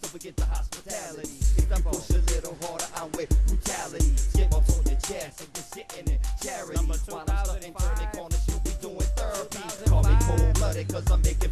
don't forget the hospitality. If I push a little harder, I'm with brutality. Skip off on your chest and you're sitting in charity. While I'm starting turning corners, you'll be doing therapy. Call me cold-blooded, cause I'm making